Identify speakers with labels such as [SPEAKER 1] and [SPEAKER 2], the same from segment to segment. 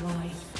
[SPEAKER 1] destroyed.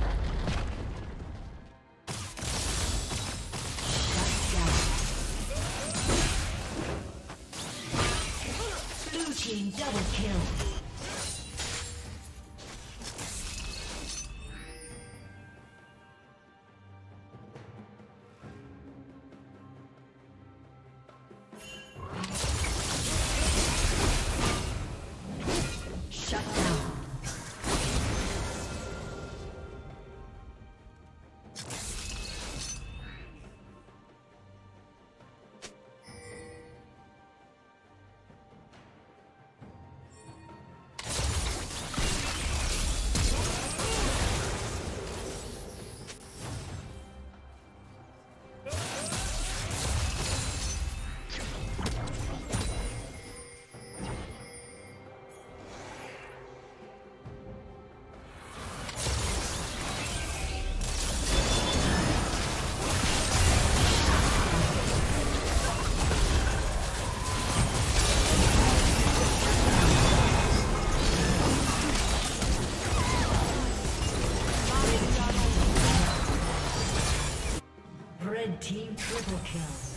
[SPEAKER 1] Kill.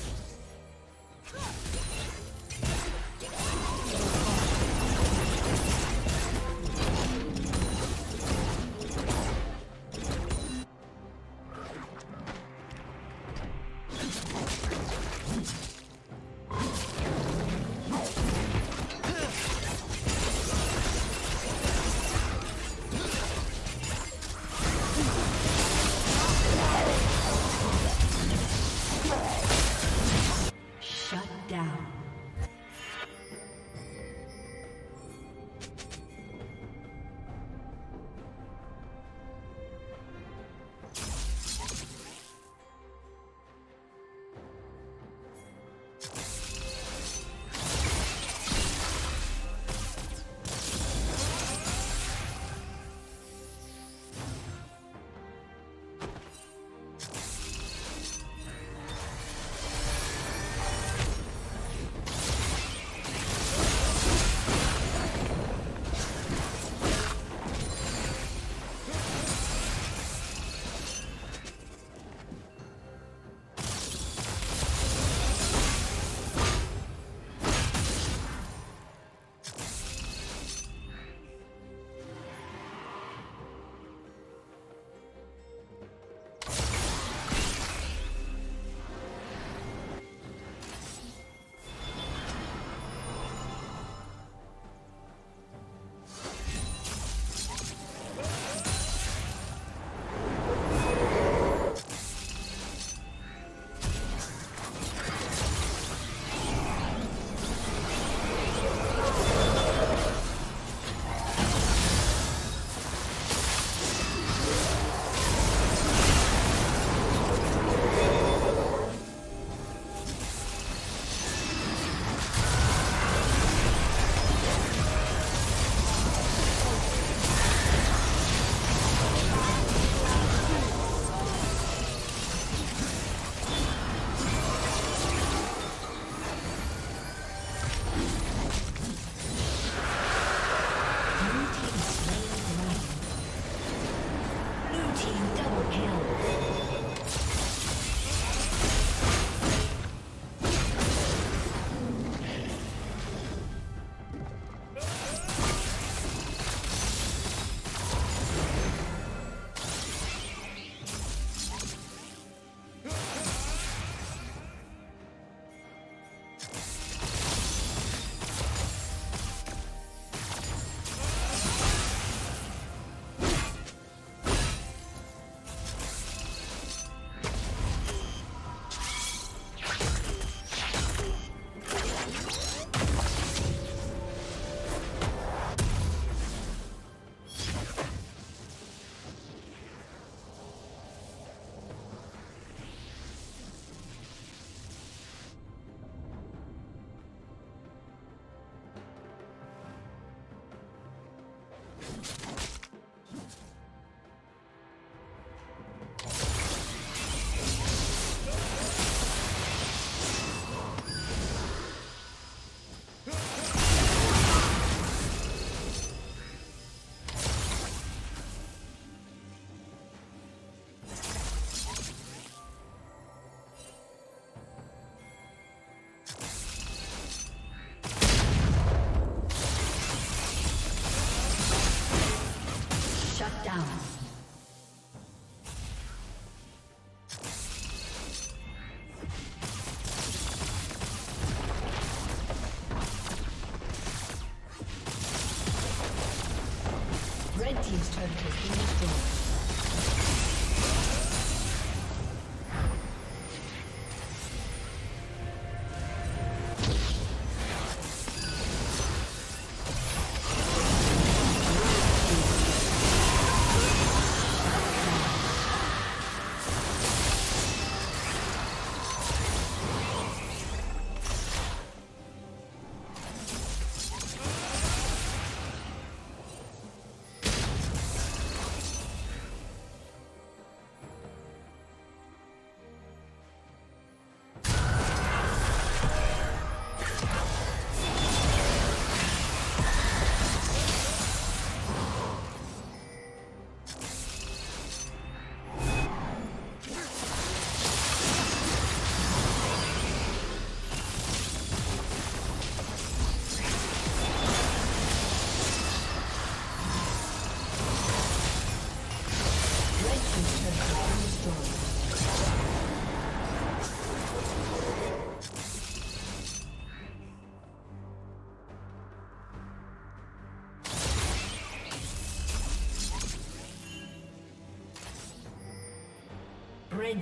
[SPEAKER 1] Destroyed.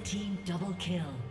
[SPEAKER 1] Team double kill.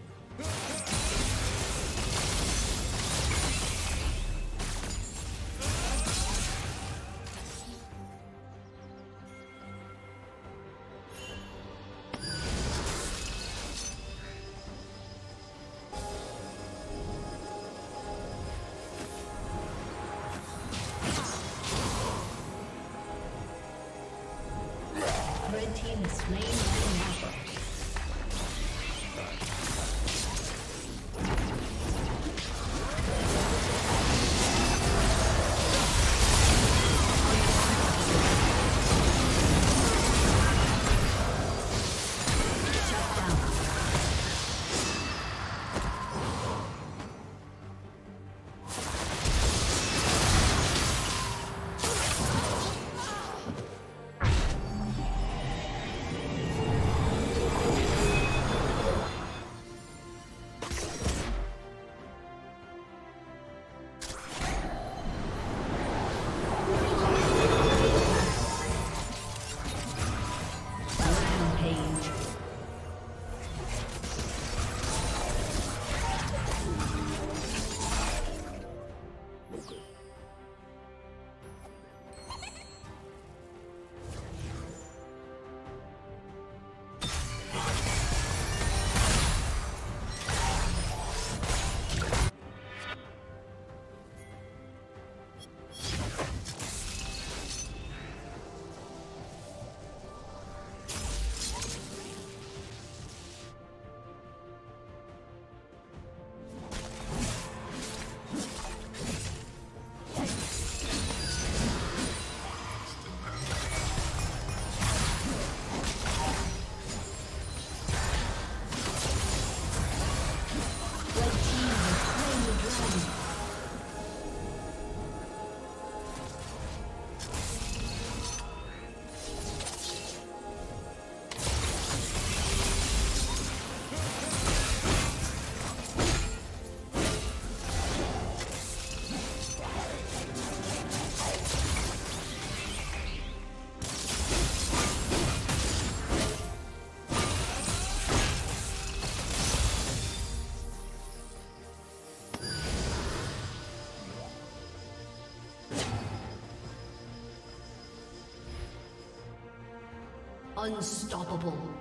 [SPEAKER 1] Unstoppable.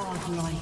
[SPEAKER 1] Godlike.